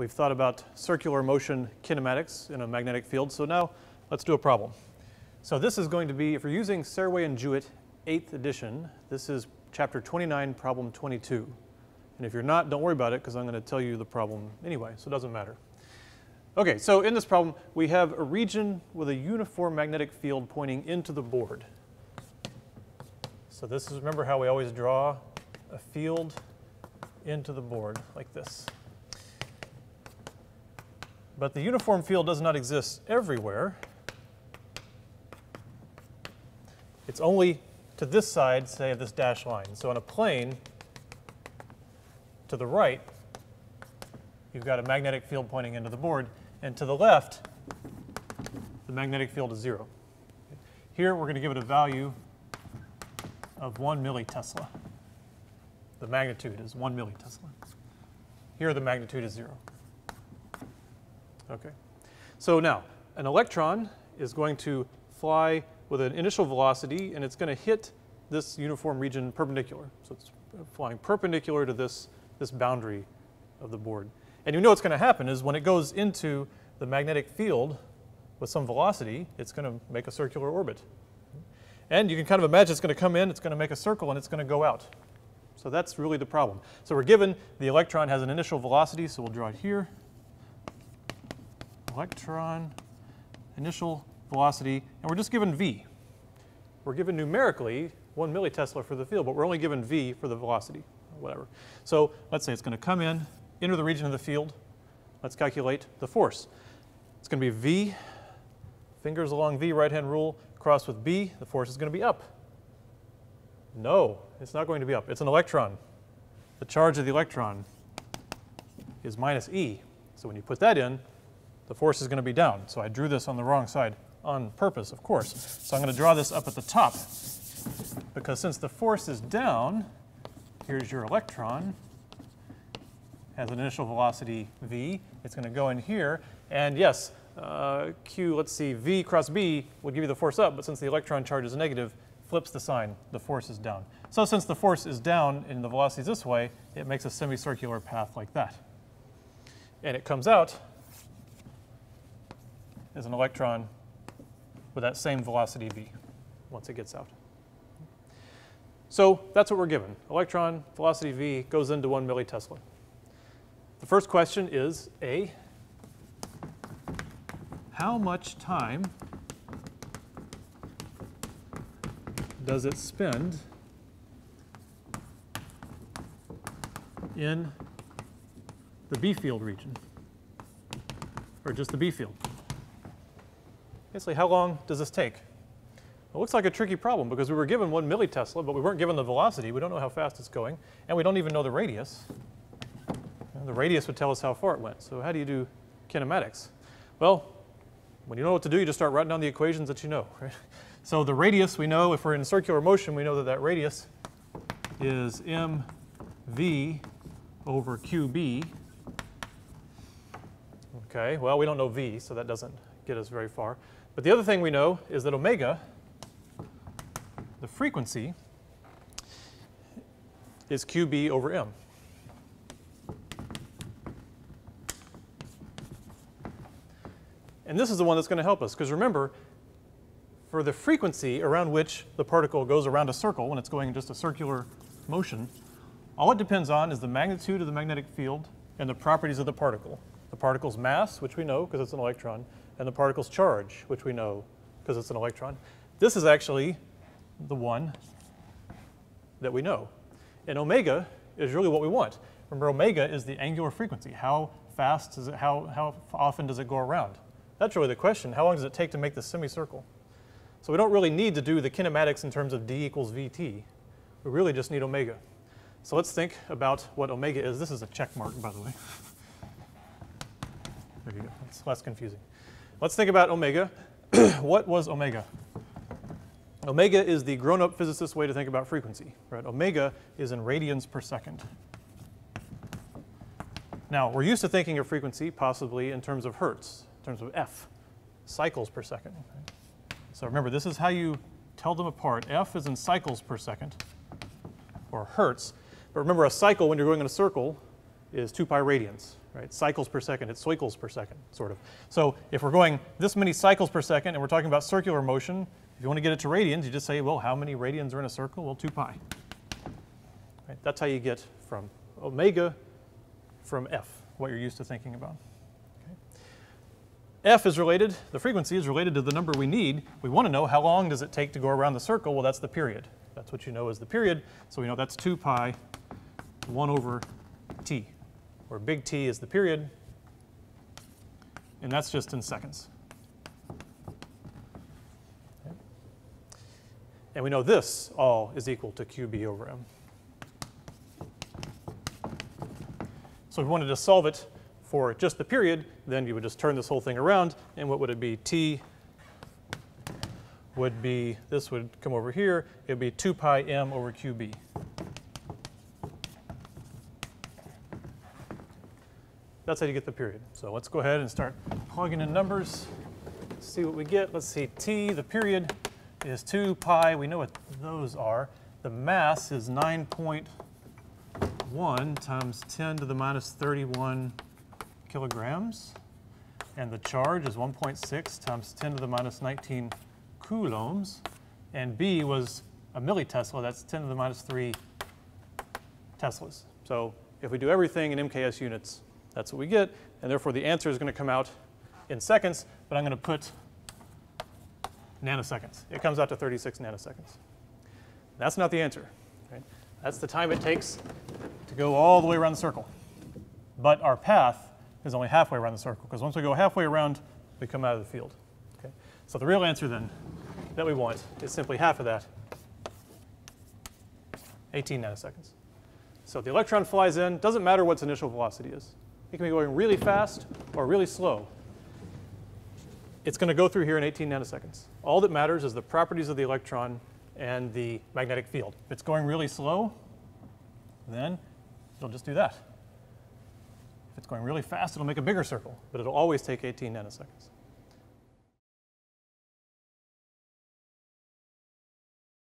we've thought about circular motion kinematics in a magnetic field, so now let's do a problem. So this is going to be, if you're using Serway and Jewett 8th edition, this is chapter 29, problem 22. And if you're not, don't worry about it because I'm going to tell you the problem anyway, so it doesn't matter. Okay, so in this problem, we have a region with a uniform magnetic field pointing into the board. So this is, remember how we always draw a field into the board like this. But the uniform field does not exist everywhere. It's only to this side, say, of this dashed line. So on a plane to the right, you've got a magnetic field pointing into the board. And to the left, the magnetic field is zero. Here, we're going to give it a value of 1 millitesla. The magnitude is 1 millitesla. Here, the magnitude is zero. Okay. So now, an electron is going to fly with an initial velocity, and it's going to hit this uniform region perpendicular. So it's flying perpendicular to this, this boundary of the board. And you know what's going to happen is when it goes into the magnetic field with some velocity, it's going to make a circular orbit. And you can kind of imagine it's going to come in, it's going to make a circle, and it's going to go out. So that's really the problem. So we're given the electron has an initial velocity, so we'll draw it here. Electron, initial velocity, and we're just given v. We're given numerically 1 millitesla for the field, but we're only given v for the velocity, whatever. So let's say it's going to come in, enter the region of the field. Let's calculate the force. It's going to be v, fingers along v, right-hand rule, cross with b, the force is going to be up. No, it's not going to be up. It's an electron. The charge of the electron is minus e. So when you put that in, the force is going to be down. So I drew this on the wrong side on purpose, of course. So I'm going to draw this up at the top. Because since the force is down, here's your electron, has an initial velocity v. It's going to go in here. And yes, uh, q, let's see, v cross b would give you the force up, but since the electron charge is negative, flips the sign, the force is down. So since the force is down and the velocity is this way, it makes a semicircular path like that. And it comes out as an electron with that same velocity v once it gets out. So that's what we're given. Electron velocity v goes into 1 millitesla. The first question is A, how much time does it spend in the B field region, or just the B field? Basically, how long does this take? It looks like a tricky problem because we were given one millitesla, but we weren't given the velocity. We don't know how fast it's going, and we don't even know the radius. The radius would tell us how far it went. So how do you do kinematics? Well, when you know what to do, you just start writing down the equations that you know, right? So the radius, we know if we're in circular motion, we know that that radius is mv over qb. Okay, well, we don't know v, so that doesn't get us very far. But the other thing we know is that omega, the frequency, is qb over m. And this is the one that's going to help us, because remember, for the frequency around which the particle goes around a circle when it's going in just a circular motion, all it depends on is the magnitude of the magnetic field and the properties of the particle. The particle's mass, which we know because it's an electron, and the particle's charge, which we know because it's an electron. This is actually the one that we know. And omega is really what we want. Remember, omega is the angular frequency. How fast is it, how, how often does it go around? That's really the question. How long does it take to make the semicircle? So we don't really need to do the kinematics in terms of d equals vt. We really just need omega. So let's think about what omega is. This is a check mark, by the way. There you go. It's less confusing. Let's think about omega. what was omega? Omega is the grown-up physicist way to think about frequency. Right? Omega is in radians per second. Now, we're used to thinking of frequency possibly in terms of hertz in terms of f, cycles per second. So remember, this is how you tell them apart. F is in cycles per second, or hertz. But remember, a cycle, when you're going in a circle, is 2 pi radians, right? Cycles per second, it's cycles per second, sort of. So if we're going this many cycles per second and we're talking about circular motion, if you want to get it to radians, you just say, well, how many radians are in a circle? Well, 2 pi. Right? That's how you get from omega from f, what you're used to thinking about. Okay. F is related, the frequency is related to the number we need. We want to know how long does it take to go around the circle? Well, that's the period. That's what you know is the period. So we know that's 2 pi 1 over t, where big T is the period, and that's just in seconds. Okay. And we know this all is equal to QB over M. So if we wanted to solve it for just the period, then you would just turn this whole thing around, and what would it be? T would be, this would come over here, it would be 2 pi m over qb. That's how you get the period. So let's go ahead and start plugging in numbers, see what we get. Let's see, t, the period is 2 pi, we know what those are. The mass is 9.1 times 10 to the minus 31 kilograms. And the charge is 1.6 times 10 to the minus 19 coulombs. And B was a millitesla, that's 10 to the minus 3 teslas. So if we do everything in MKS units, that's what we get. And therefore, the answer is going to come out in seconds, but I'm going to put nanoseconds. It comes out to 36 nanoseconds. That's not the answer. Right? That's the time it takes to go all the way around the circle. But our path is only halfway around the circle, because once we go halfway around, we come out of the field. Okay? So the real answer then that we want is simply half of that, 18 nanoseconds. So the electron flies in, doesn't matter what its initial velocity is. It can be going really fast or really slow. It's going to go through here in 18 nanoseconds. All that matters is the properties of the electron and the magnetic field. If it's going really slow, then it'll just do that. If it's going really fast, it'll make a bigger circle, but it'll always take 18 nanoseconds.